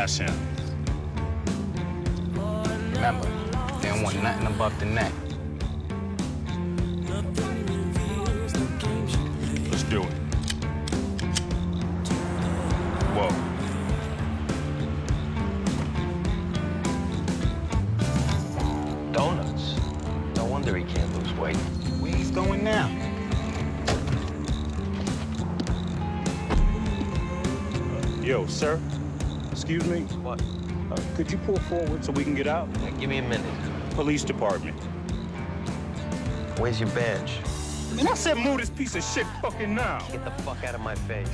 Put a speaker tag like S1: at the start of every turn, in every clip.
S1: Ask him.
S2: Remember, they don't want nothing above the neck.
S1: Let's do it. Whoa.
S3: Donuts. No wonder he can't lose weight.
S2: Where he's going now?
S1: Yo, sir. Excuse me.
S3: What?
S1: Uh, could you pull forward so we can get out?
S3: Yeah, give me a minute.
S1: Police department.
S3: Where's your badge?
S1: Man, I said move this piece of shit fucking now.
S3: Get the fuck out of my face.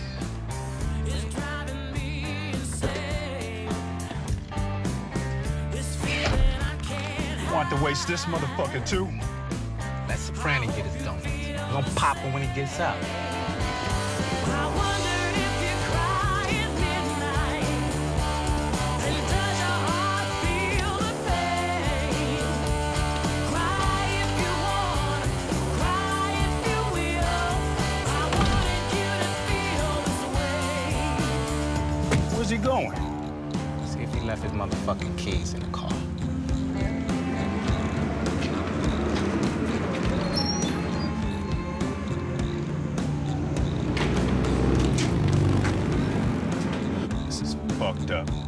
S1: Want to waste this motherfucker too?
S2: Let Soprano get his donuts. We're gonna pop him when he gets out.
S4: You to feel this way.
S1: Where's he going?
S2: See if he left his motherfucking keys in the car.
S1: This is fucked up.